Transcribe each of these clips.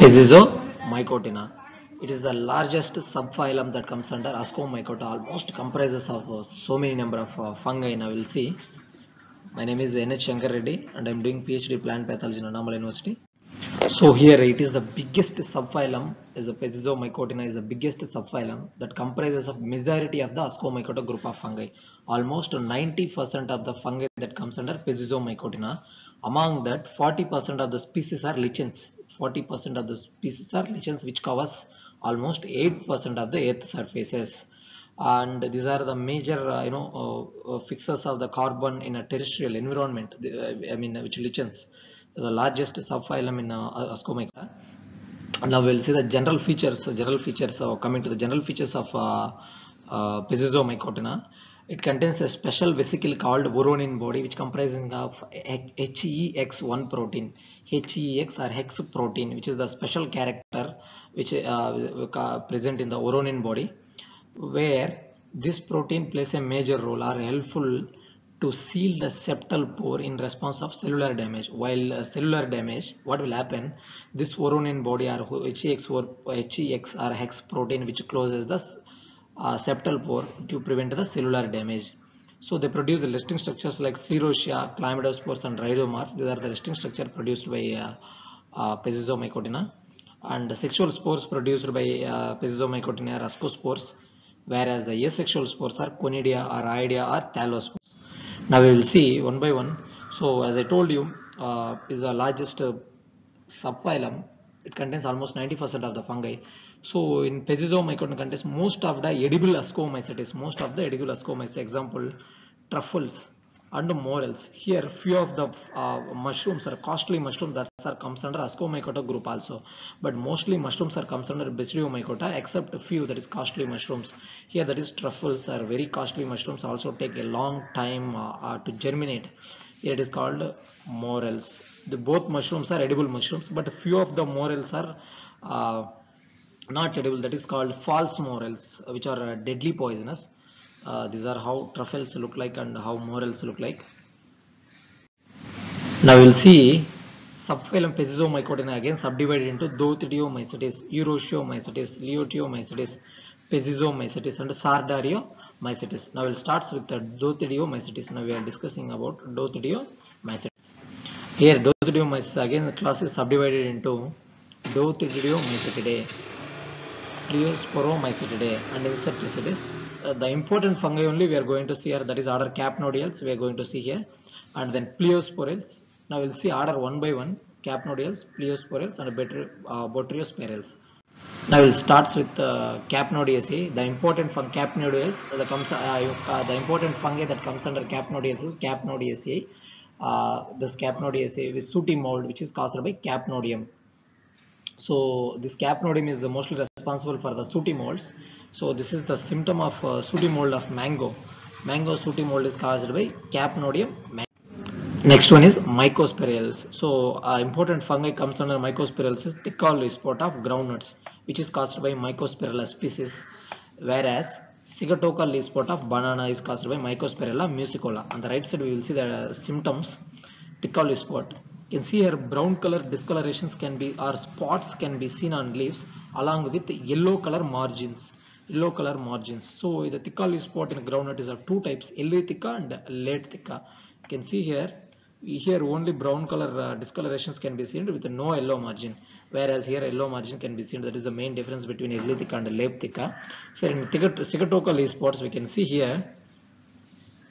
Pezizomycotina. It is the largest subphylum that comes under Ascomycota, almost comprises of uh, so many number of uh, fungi. Now we'll see. My name is N.H. Shankar Reddy and I'm doing PhD plant pathology in Annamalai University. So here it is the biggest subphylum is the Pezizomycotina is the biggest subphylum that comprises of majority of the Ascomycota group of fungi. Almost 90% of the fungi that comes under Pezizomycotina. Among that 40% of the species are lichens. 40% of the species are lichens which covers almost 8% of the earth surfaces and these are the major uh, you know uh, uh, fixers of the carbon in a terrestrial environment the, i mean which lichens the largest subphylum in uh, Ascomycota. Now we'll see the general features, general features uh, coming to the general features of uh, uh. It contains a special vesicle called Woronin body which comprises of HEX1 protein. HEX or hex protein which is the special character which uh, present in the Woronin body where this protein plays a major role or helpful to seal the septal pore in response of cellular damage. While uh, cellular damage, what will happen? This Woronin body or HEX or HEX or hex protein which closes the uh, septal pore to prevent the cellular damage. So they produce resting structures like sclerotia, chlamydospores and rhizomorphs. These are the resting structure produced by uh, uh. And sexual spores produced by uh, are ascospores, whereas the asexual spores are conidia or idia or thalospores. Now we will see one by one. So as I told you, uh, is the largest uh, subphylum. It contains almost 90% of the fungi. So in Pezizomycotina contains most of the edible ascomycetes, most of the edible ascomycetes. Example, truffles and morels. Here few of the uh, mushrooms are costly mushrooms that are comes under Ascomycota group also. But mostly mushrooms are comes under Basidiomycota except a few that is costly mushrooms. Here that is truffles are very costly mushrooms also take a long time uh, uh, to germinate. Here it is called morels. The both mushrooms are edible mushrooms but few of the morels are uh, not edible that is called false morels which are deadly poisonous. Uh, these are how truffles look like and how morels look like. Now we'll see subphylum Pezizomycotina again subdivided into Dothideomycetes, Eurotiomycetes, Leotiomycetes, Pezizomycetes and Sordariomycetes. Now we'll start with the Dothideomycetes. Now we are discussing about Dothideomycetes. Here Dothideomycetes again the class is subdivided into Dothideomycetidae, Pleosporomycetidae and Insecticides. Uh, the important fungi only we are going to see here that is order capnodials we are going to see here. And then pleosporales now we'll see order one by one capnodials pleosporales and uh, now we'll start with uh, capnodiaceae the important from capnodials the comes uh, uh, the important fungi that comes under capnodials is capnodiaceae uh, this capnodiaceae with sooty mold which is caused by capnodium. So this capnodium is mostly responsible for the sooty molds so this is the symptom of uh, sooty mold of mango. Mango sooty mold is caused by Capnodium. Next one is Mycospirales. So uh, important fungi comes under Mycospirales is thick leaf spot of groundnuts which is caused by Mycosphaerella species whereas Sigatoka leaf spot of banana is caused by Mycosphaerella musicola. On the right side we will see the uh, symptoms thick leaf spot. You can see here brown color discolorations can be or spots can be seen on leaves along with yellow color margins yellow color margins. So the thick leaf spot in groundnut is of two types, early Elliptica and late tikka. You can see here, here only brown color uh, discolorations can be seen with no yellow margin. Whereas here yellow margin can be seen. That is the main difference between Elliptica and late Leptica. So in Sigatoka leaf spots, we can see here,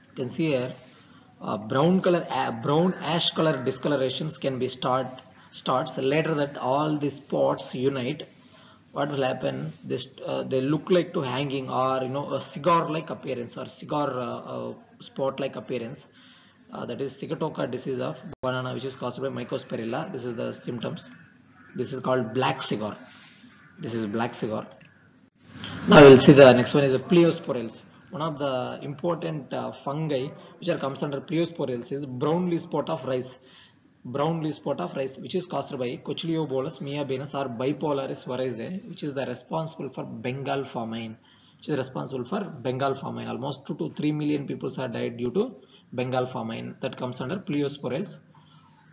you can see here, uh, brown color, uh, brown ash color discolorations can be start starts later that all the spots unite. What will happen? This uh, they look like to hanging or you know a cigar like appearance or cigar uh, uh, spot like appearance that is Sigatoka disease of banana which is caused by mycosphaerella this is the symptoms. This is called black cigar. This is black cigar. Now we'll see the next one is a pleosporales one of the important uh, fungi which are comes under pleosporales is brown leaf spot of rice. Brown leaf spot of rice which is caused by Cochliobolus miyabeanus or bipolaris oryzae which is the responsible for Bengal famine which is responsible for Bengal famine. Almost 2 to 3 million people are died due to Bengal famine that comes under pleosporales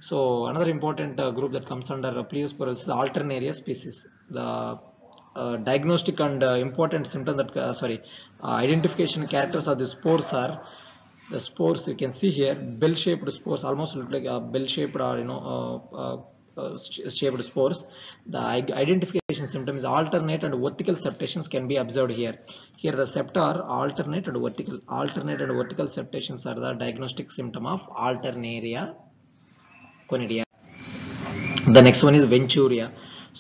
So another important uh, group that comes under Pleosporus is alternaria species. The uh, diagnostic and uh, important symptom that uh, sorry uh, identification characters of the spores are the spores you can see here bell shaped spores almost look like a bell shaped or you know uh, shaped spores. The identification symptom is alternate and vertical septations can be observed here. Here the septa are alternate and vertical. Alternate and vertical septations are the diagnostic symptom of alternaria conidia. The next one is venturia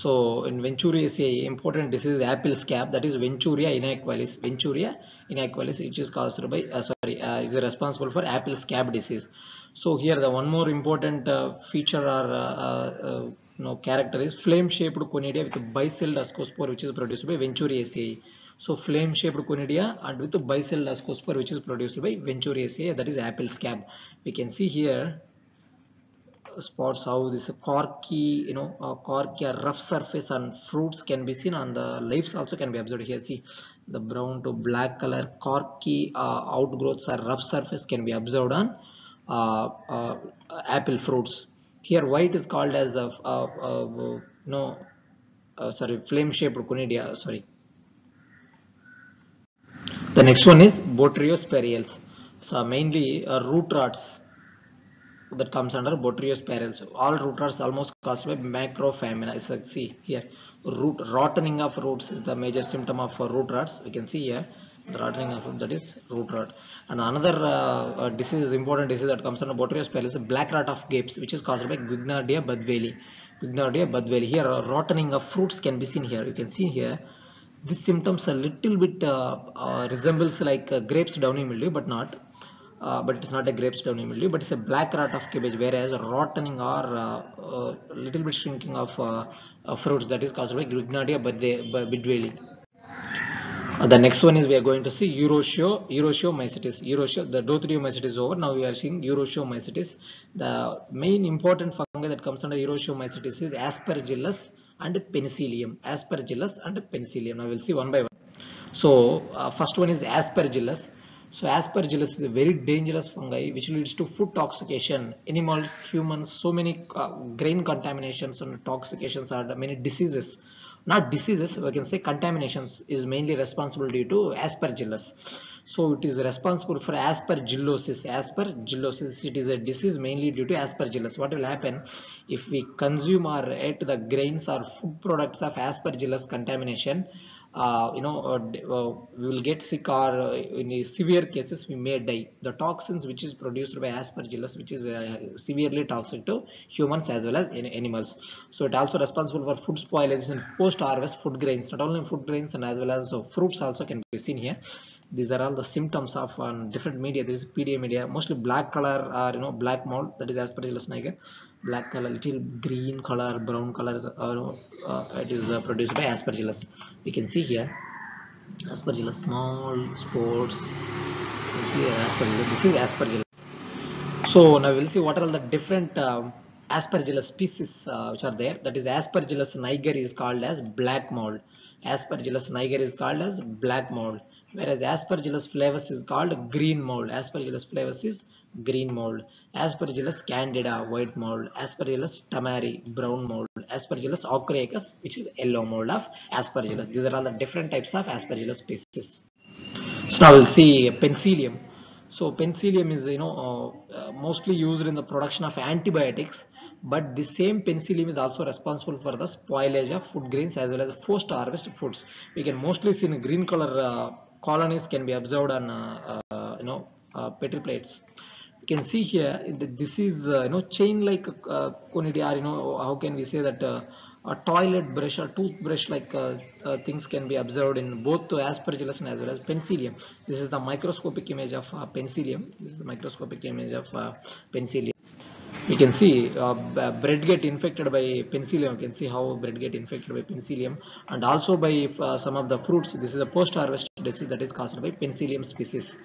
so in Venturia is a important disease is apple scab that is Venturia inaequalis. Venturia inaequalis which is caused by uh, sorry uh, is responsible for apple scab disease. So here the one more important uh, feature or uh, you know, character is flame shaped conidia with bicelled ascospore which is produced by Venturiaceae. So flame shaped conidia and with bicelled ascospore which is produced by Venturiaceae that is apple scab. We can see here spots how this corky you know uh, corky or rough surface on fruits can be seen on the leaves also can be observed here. See the brown to black color corky uh, outgrowths or rough surface can be observed on uh, uh apple fruits. Here white is called as a no sorry flame shaped conidia sorry. The next one is Botryosphaeriales so mainly uh, root rots that comes under Botryosphaeriales. All root rots almost caused by macrophomina. As you see here, root rotting of roots is the major symptom of root rots. We can see here the rotting of root that is root rot. And another uh, uh, disease, important disease that comes under Botryosphaeriales is black rot of grapes, which is caused by Guignardia bidwellii. Guignardia bidwellii. Here, uh, rotting of fruits can be seen here. You can see here. These symptoms a little bit uh, uh, resembles like grapes downy mildew, but not uh, but it's not a grapes downy mildew but it's a black rot of cabbage whereas rotting or uh, uh, little bit shrinking of uh, fruits that is caused by Guignardia bidwellii. Uh, the next one is we are going to see Urosio, Eurotiomycetes. Urosio, the Dothideomycetes is over. Now we are seeing Eurotiomycetes. The main important fungi that comes under Eurotiomycetes is Aspergillus and Penicillium. Aspergillus and Penicillium. Now we'll see one by one. So uh, first one is Aspergillus. So aspergillus is a very dangerous fungi which leads to food toxication. Animals, humans, so many uh, grain contaminations and toxications are many diseases. Not diseases, we can say contaminations is mainly responsible due to aspergillus. So it is responsible for aspergillosis. Aspergillosis, it is a disease mainly due to aspergillus. What will happen if we consume or eat the grains or food products of aspergillus contamination? Uh, you know uh, uh, we will get sick or uh, in severe cases we may die. The toxins which is produced by aspergillus which is severely toxic to humans as well as animals. So it also responsible for food spoilage and post harvest food grains. Not only food grains and as well as fruits also can be seen here these are all the symptoms of um, different media. This is pda media. Mostly black color or you know black mold. That is aspergillus niger black color little green color brown color uh, uh, it is uh, produced by aspergillus we can see here aspergillus small spores you see aspergillus this is aspergillus so now we'll see what are all the different um, aspergillus species uh, which are there. That is aspergillus niger is called as black mold. Aspergillus niger is called as black mold whereas aspergillus flavus is called green mold. Aspergillus flavus is green mold. Aspergillus candida white mold. Aspergillus tamari brown mold. Aspergillus aureus which is yellow mold of aspergillus. These are all the different types of aspergillus species. So now we'll see penicillium. So penicillium is you know uh, uh, mostly used in the production of antibiotics but the same penicillium is also responsible for the spoilage of food grains as well as post harvest foods we can mostly see in green color uh, colonies can be observed on uh, uh, you know uh, petri plates. You can see here this is you know chain like uh, conidia you know how can we say that a toilet brush or toothbrush like uh, uh, things can be observed in both aspergillus as well as penicillium. This is the microscopic image of uh, penicillium. This is the microscopic image of penicillium you can see uh, bread get infected by penicillium. You can see how bread get infected by penicillium and also by uh, some of the fruits. This is a post harvest disease that is caused by penicillium species.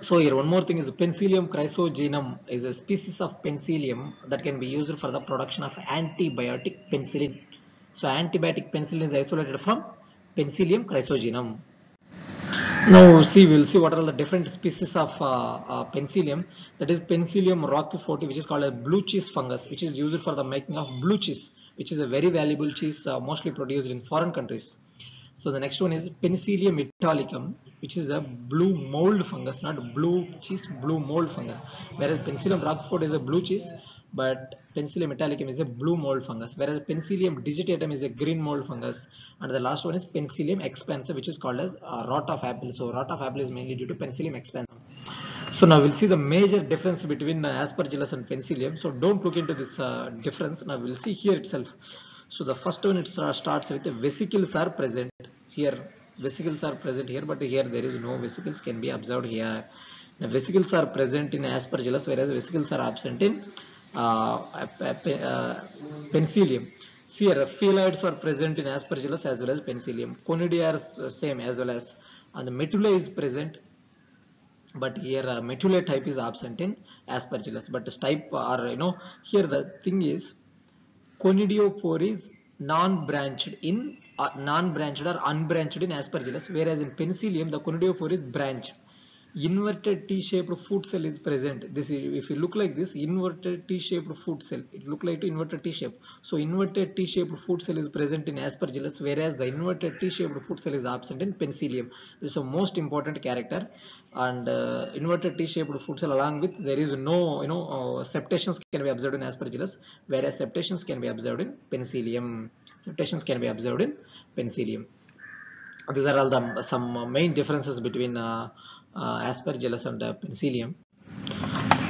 So here one more thing is penicillium chrysogenum is a species of penicillium that can be used for the production of antibiotic penicillin. So antibiotic penicillin is isolated from penicillium chrysogenum Now see, we'll see what are the different species of uh, uh, penicillium. That is penicillium roqueforti, which is called a blue cheese fungus, which is used for the making of blue cheese, which is a very valuable cheese uh, mostly produced in foreign countries. So the next one is Penicillium italicum, which is a blue mold fungus, not blue cheese, blue mold fungus. Whereas Penicillium roquefort is a blue cheese, but Penicillium italicum is a blue mold fungus. Whereas Penicillium digitatum is a green mold fungus. And the last one is Penicillium expansor, which is called as uh, rot of apple. So rot of apple is mainly due to Penicillium expansor. So now we'll see the major difference between uh, Aspergillus and Penicillium. So don't look into this uh, difference. Now we'll see here itself. So the first one it starts with the vesicles are present here. Vesicles are present here, but here there is no vesicles can be observed here. The vesicles are present in Aspergillus, whereas vesicles are absent in Penicillium. Here, phyllioids are present in Aspergillus as well as Penicillium. Conidia are same as well as, and the medulla is present but here uh, type is absent in aspergillus but this type are you know here the thing is conidiophore is non-branched in uh, non-branched or unbranched in aspergillus whereas in penicillium the conidiophore is branched inverted T-shaped foot cell is present. This is, if you look like this, inverted T-shaped foot cell. It look like inverted T-shape. So inverted T-shaped foot cell is present in Aspergillus, whereas the inverted T-shaped foot cell is absent in Penicillium. This is a most important character. And uh, inverted T-shaped foot cell along with there is no, you know, uh, septations can be observed in Aspergillus, whereas septations can be observed in Penicillium. Septations can be observed in Penicillium. These are all the some main differences between uh, uh, aspergillus and uh, penicillium.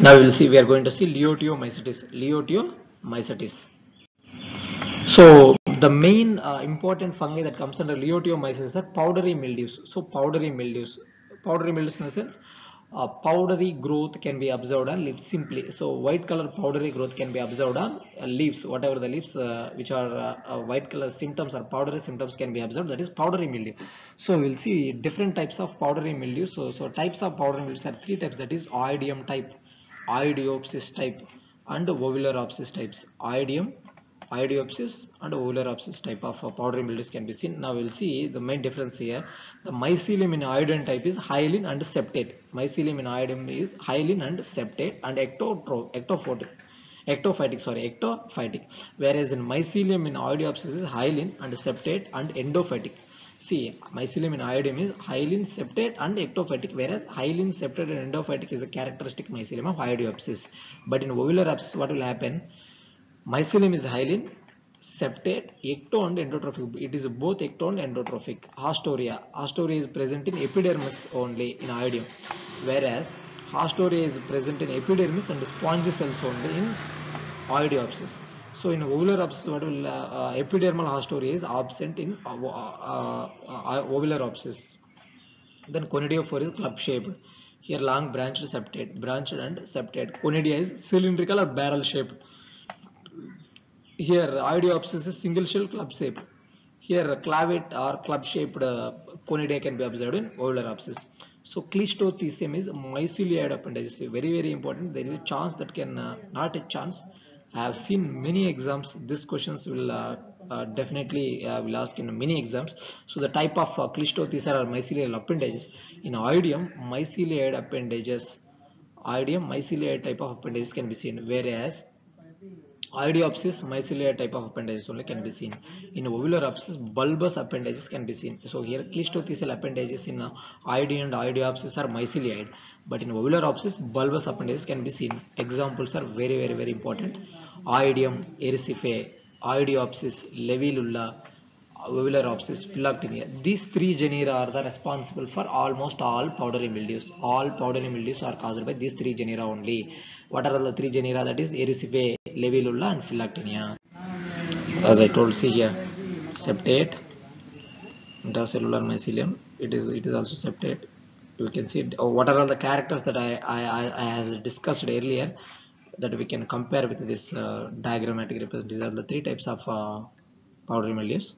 Now we will see we are going to see Leotiomycetes. Leotiomycetes. So the main uh, important fungi that comes under Leotiomycetes are powdery mildews. So powdery mildews, powdery mildews in the sense uh, powdery growth can be observed on leaves simply. So white color powdery growth can be observed on uh, leaves, whatever the leaves uh, which are uh, uh, white color symptoms or powdery symptoms can be observed. That is powdery mildew. So we'll see different types of powdery mildew. So so types of powdery mildews are three types. That is oidium type, oidiopsis type, and ovularopsis types. Oidium, Oidiopsis and Ovularopsis type of uh, powdery mildews can be seen. Now we'll see the main difference here. The mycelium in iodine type is hyaline and septate. Mycelium in iodine is hyaline and septate and ectophotic. Ectophytic, sorry, ectophytic. Whereas in mycelium in Oidiopsis is hyaline and septate and endophytic. See, mycelium in iodine is hyaline, septate and ectophytic, whereas hyaline, septate and endophytic is a characteristic mycelium of Oidiopsis. But in Ovularopsis, what will happen? Mycelium is hyaline, septate, ecto and endotrophic. It is both ecto and endotrophic. Haustoria. Haustoria is present in epidermis only in oidium. Whereas Haustoria is present in epidermis and spongy cells only in oidiopsis. So in ovularopsis, what will uh, uh, epidermal Haustoria is absent in uh, uh, uh, ovularopsis. Then conidiophore is club shaped. Here long branched septate, branched and septate. Conidia is cylindrical or barrel shaped here Oidiopsis is single shell club shape. Here clavate or club shaped uh, conidia can be observed in Ovularopsis. So Cleistothecium is myceliaid appendages. Very very important. There is a chance that can uh, not a chance. I have seen many exams. These questions will uh, uh, definitely uh, will ask in many exams. So the type of uh, are mycelial appendages. In Oidium, myceliaid appendages. Oidium myceliaid type of appendages can be seen. Whereas Oidiopsis, mycelial type of appendages only can be seen. In Ovularopsis, bulbous appendages can be seen. So here Cleistothecial appendages in uh, and Oidiopsis are myceliaid. But in Ovularopsis, bulbous appendages can be seen. Examples are very very very important. Oidium, Erysiphe, Oidiopsis, Leveillula, Ovularopsis, Phyllactinia. These three genera are the responsible for almost all powdery mildews. All powdery mildews are caused by these three genera only. What are the three genera? That is Erysiphe, Leveillula and Phyllactinia. As I told, see here, septate, intracellular mycelium. It is it is also septate. You can see oh, what are all the characters that I I, I, I has discussed earlier that we can compare with this uh, diagrammatic representation. These are the three types of uh, powdery mildews.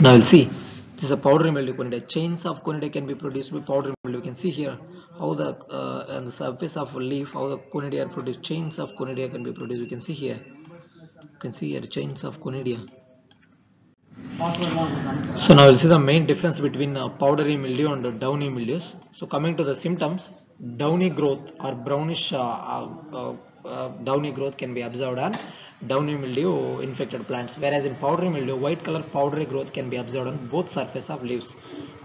Now we'll see. This is a powdery mildew conidia. Chains of conidia can be produced by powdery mildew. You can see here how the uh, on the surface of leaf how the conidia are produced. Chains of conidia can be produced. You can see here. You can see here chains of conidia. So now we'll see the main difference between uh, powdery mildew and downy mildews. So coming to the symptoms, downy growth or brownish uh, uh, uh, downy growth can be observed on downy mildew infected plants whereas in powdery mildew white color powdery growth can be observed on both surface of leaves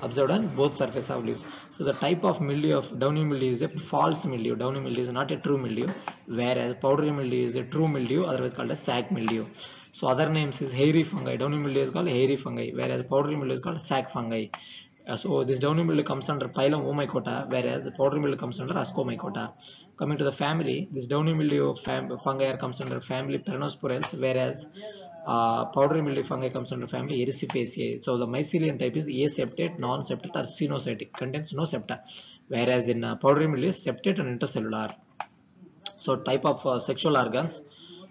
observed on both surface of leaves. So the type of mildew of downy mildew is a false mildew. Downy mildew is not a true mildew whereas powdery mildew is a true mildew otherwise called a sac mildew. So other names is hairy fungi. Downy mildew is called hairy fungi whereas powdery mildew is called sac fungi so this downy mildew comes under phylum Oomycota whereas the powdery mildew comes under Ascomycota. Coming to the family, this downy mildew fam fungi comes under family Peronosporales whereas uh, powdery mildew fungi comes under family Erysiphaceae. So the mycelium type is aseptate, non-septate or cenocytic, contains no septa. Whereas in uh, powdery mildew, septate and intercellular. So type of uh, sexual organs.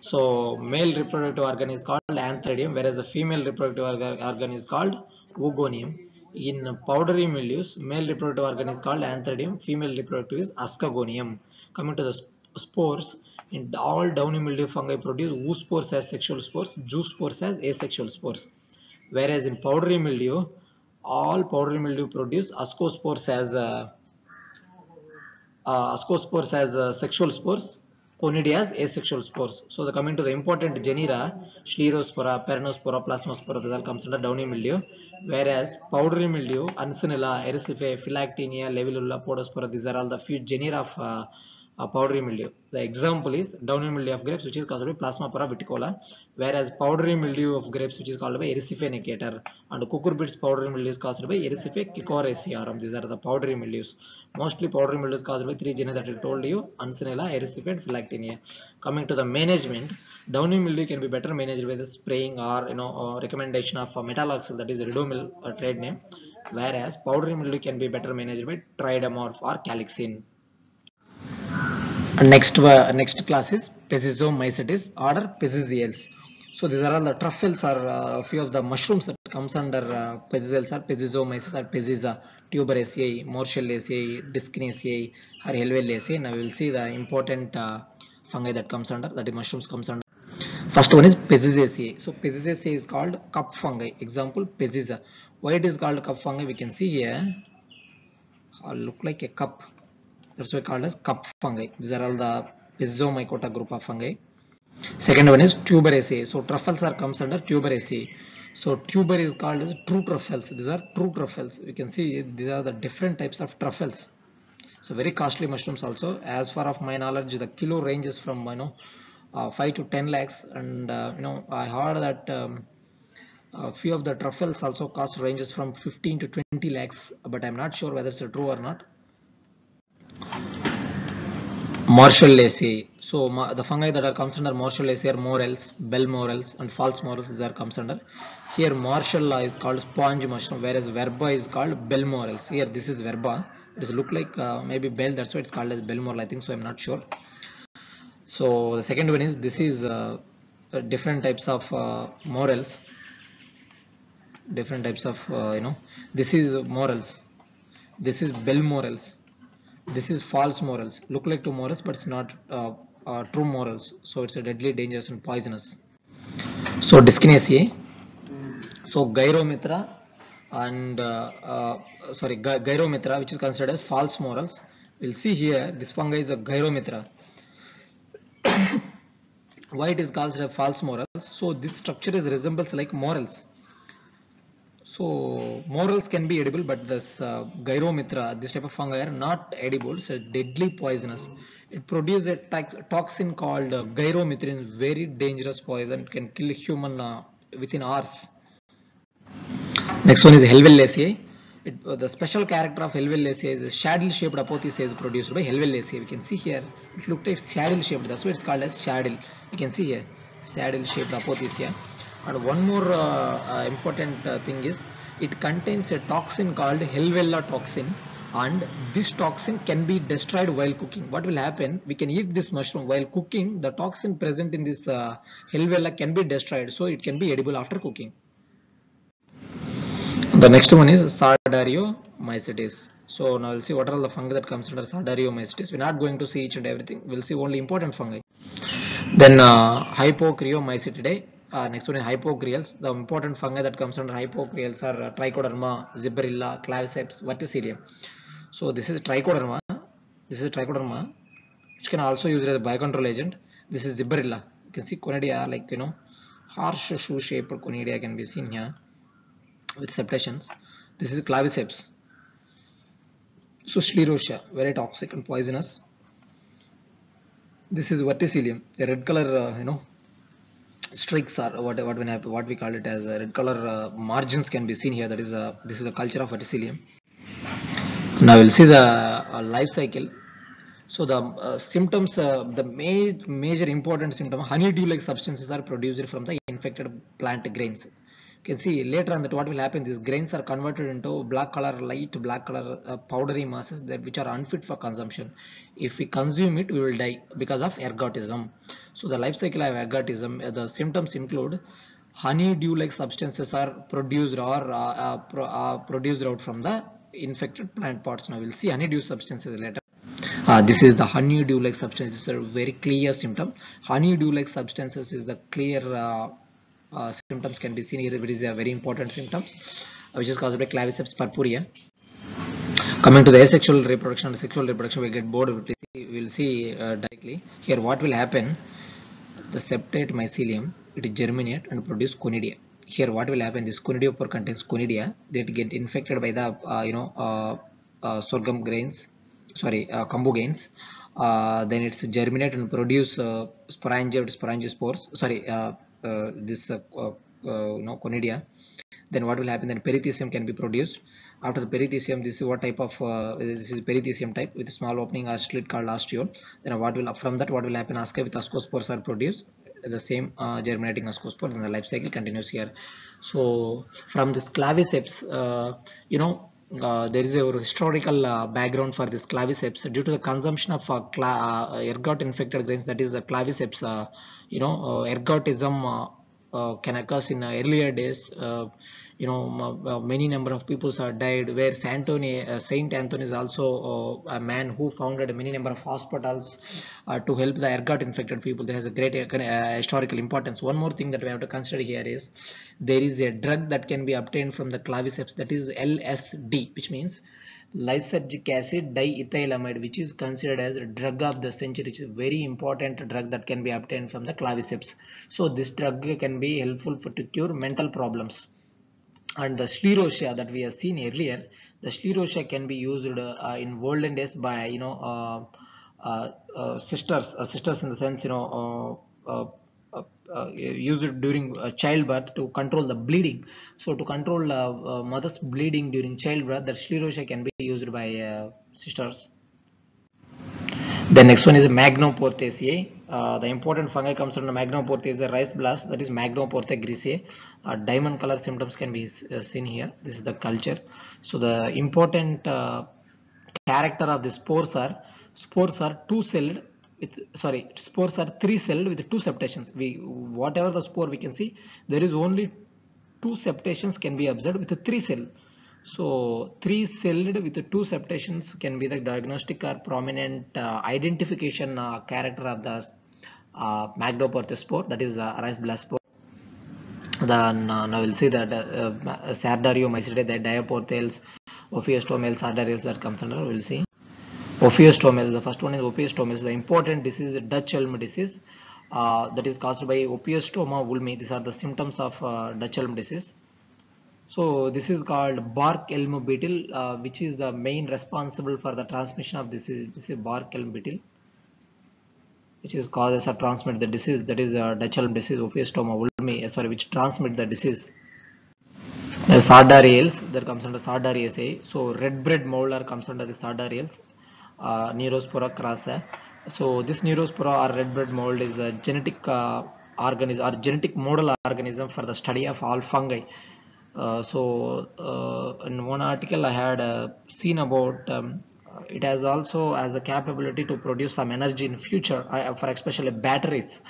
So male reproductive organ is called antheridium, whereas the female reproductive organ, organ is called oogonium. In powdery mildews, male reproductive organ is called antheridium, female reproductive is ascogonium. Coming to the sp- spores, in all downy mildew fungi produce oospores as sexual spores, zoospores as asexual spores. Whereas in powdery mildew, all powdery mildew produce ascospores as uh, uh, ascospores as uh, sexual spores, conidia as asexual spores. So the coming to the important genera, Sclerospora, Peronospora, Plasmospora, that all comes under downy mildew. Whereas powdery mildew, Uncinella, Erisife, Phylactinia, Levulula, Podospora, these are all the few genera of uh, uh, powdery mildew. The example is downy mildew of grapes which is caused by Plasmopora viticola whereas powdery mildew of grapes which is called by Erisife necator and cucurbits powdery mildew is caused by Erisife cicoracearum. These are the powdery mildews. Mostly powdery mildew is caused by three genera that I told you Uncinella, Erisife and Phylactinia. Coming to the management, downy mildew can be better managed with spraying or you know uh, recommendation of uh, metaloxyl that is Ridomil uh, trade name whereas powdery mildew can be better managed by tridamorph or calixin. Next uh, next class is Pezizomycetes order Peziziales. So these are all the truffles or uh, few of the mushrooms that comes under uh, Peziziales or Pezizomycetes or Peziza, Tuberaceae, Morchellaceae, Discinaceae or Helvellacea. Now we will see the important uh, fungi that comes under that is mushrooms comes under. First one is Pezizaceae. So Pezizaceae is called cup fungi. Example Peziza. Why it is called cup fungi? We can see here. Uh, look like a cup that's why called as cup fungi. These are all the Pizomycota group of fungi. Second one is Tuberaceae. So truffles are comes under Tuberaceae. So tuber is called as true truffles. These are true truffles. We can see these are the different types of truffles. So very costly mushrooms also. As far of my knowledge, the kilo ranges from you know uh, 5 to 10 lakhs, and uh, you know I heard that. Um, a few of the truffles also cost ranges from 15 to 20 lakhs but i'm not sure whether it's true or not Morchellaceae. So the fungi that are comes under Morchellaceae are morels, bell morels and false morels these are comes under. Here Morchella is called sponge mushroom whereas verpa is called bell morels. Here this is verpa. It does look like uh, maybe bell that's why it's called as bell morel I think so I'm not sure. So the second one is this is uh, different types of uh, morels. Different types of uh, you know this is morels. This is bell morels this is false morals. Look like two morals but it's not uh, uh, true morals. So it's a deadly dangerous and poisonous. So Discinaceae. So gyromitra and uh, uh, sorry Gy gyromitra which is considered as false morals. We'll see here this fungi is a gyromitra why it is called false morals? So this structure is resembles like morels so morels can be edible, but this uh, Gyromitra, this type of fungi are not edible. It's deadly poisonous. It produces a toxin called uh, very dangerous poison. It can kill human uh, within hours. Next one is Helvellacea. It, uh, the special character of Helvellacea is a saddle-shaped apothecia produced by Helvellacea. We can see here, it looked like saddle-shaped. That's why it's called as saddle. You can see here, saddle-shaped apothecia and one more uh, uh, important uh, thing is it contains a toxin called Helvella toxin. And this toxin can be destroyed while cooking. What will happen? We can eat this mushroom. While cooking the toxin present in this uh, Helvella can be destroyed. So it can be edible after cooking. The next one is Sordariomycetes so now we'll see what are the fungi that comes under Sordariomycetes we're not going to see each and everything. We'll see only important fungi. Then uh, Uh, next one is hypocreales. The important fungi that comes under hypocreales are uh, trichoderma, gibberella, claviceps, verticillium. So this is trichoderma. This is trichoderma, which can also use as a biocontrol agent. This is gibberella. You can see conidia like you know harsh shoe-shaped conidia can be seen here with septations. This is claviceps. So sclerotia, very toxic and poisonous. This is verticillium, a red color, uh, you know, streaks are what what when what we call it as red color uh, margins can be seen here. That is a this is a culture of verticillium. Now we'll see the uh, life cycle. So the uh, symptoms, uh, the ma major important symptom, honeydew-like substances are produced from the infected plant grains You can see later on that what will happen these grains are converted into black color light black color uh, powdery masses that which are unfit for consumption if we consume it we will die because of ergotism so the life cycle of ergotism uh, the symptoms include honeydew like substances are produced or uh, uh pro, uh, produced out from the infected plant pots now we'll see honeydew substances later uh, this is the honeydew like substances? Are very clear symptom. Honeydew like substances is the clear uh, uh, symptoms can be seen here it is a very important symptoms which is caused by claviceps purpurea. Coming to the asexual reproduction and sexual reproduction we get bored we will see directly here what will happen the septate mycelium it germinate and produce conidia. Here what will happen this conidiospore contains conidia that get infected by the uh, you know uh, uh, sorghum grains sorry uh, kambu grains. Uh, then it's germinate and produce uh, sporangiate sporangiospores sorry uh, uh, this you know conidia. Then what will happen then perithecium can be produced after the perithecium this is what type of uh, this is perithecium type with small opening or slit called ostiole then what will from that what will happen? Asca with ascospores are produced the same uh, germinating ascospore then the life cycle continues here. So from this claviceps uh, you know uh, there is a historical uh, background for this claviceps. Due to the consumption of uh, uh, ergot infected grains that is the claviceps you know ergotism can occur in earlier days you know many number of people are died where Saint Anthony, uh, Saint Anthony is also uh, a man who founded many number of hospitals uh, to help the ergot infected people. There has a great historical importance. One more thing that we have to consider here is there is a drug that can be obtained from the claviceps that is LSD which means lysergic acid diethylamide which is considered as a drug of the century which is a very important drug that can be obtained from the claviceps. So this drug can be helpful for to cure mental problems and the sclerotia that we have seen earlier the sclerotia can be used uh, in olden days by you know uh, uh, uh sisters uh, sisters in the sense you know uh, uh, use it during childbirth to control the bleeding so to control mother's bleeding during childbirth the sclerotia can be used by sisters the next one is Magnaporthaceae. Uh, the important fungi comes under Magnaporthaceae rice blast that is Magnaporthaceae. Uh, diamond color symptoms can be uh, seen here. This is the culture. So the important uh, character of the spores are spores are two celled with sorry spores are three celled with two septations. We whatever the spore we can see there is only two septations can be observed with a three cell so three celled with two septations can be the diagnostic or prominent uh, identification uh, character of the uh, Magnoporthospore that is uh, rice blast spore. Then uh, now we'll see that uh, uh, Sordariomycete, the diaporthales, Ophiostomales, Sordariales that comes under. We'll see. Ophiostomales, the first one is Ophiostomales. The important disease is Dutch elm disease. Uh, that is caused by Ophiostoma ulmi. These are the symptoms of uh, Dutch elm disease. So this is called bark elm beetle, uh, which is the main responsible for the transmission of this is, this is bark elm beetle, which is causes or transmit the disease that is uh, Dutch elm disease, Ophiostoma ulmi, uh, sorry, which transmit the disease. The Sordariales that comes under Sordariaceae. So red bread molder comes under the Sordariales, uh, Neurospora crassa. So this Neurospora or red bread mold is a genetic uh, organism or genetic model organism for the study of all fungi. Uh, so uh, in one article I had uh, seen about um, it has also as a capability to produce some energy in future for especially batteries.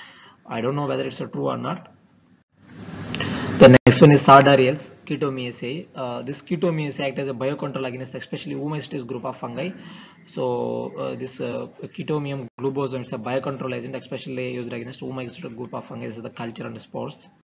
I don't know whether it's true or not. The next one is Sordariales, Chaetomiaceae. Uh, this Chaetomiaceae act as a biocontrol against especially Oomycetes group of fungi. So uh, this uh, Chaetomium globosum is a biocontrol agent especially used against Oomycetes group of fungi. Is the culture and spores.